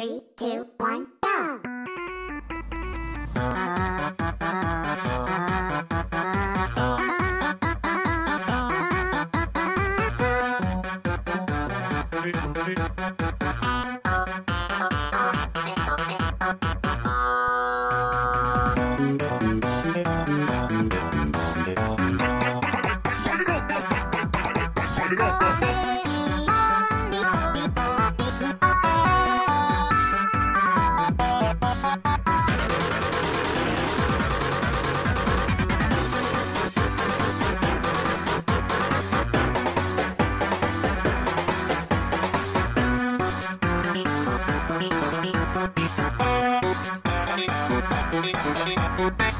Three, two, one, go! Bye.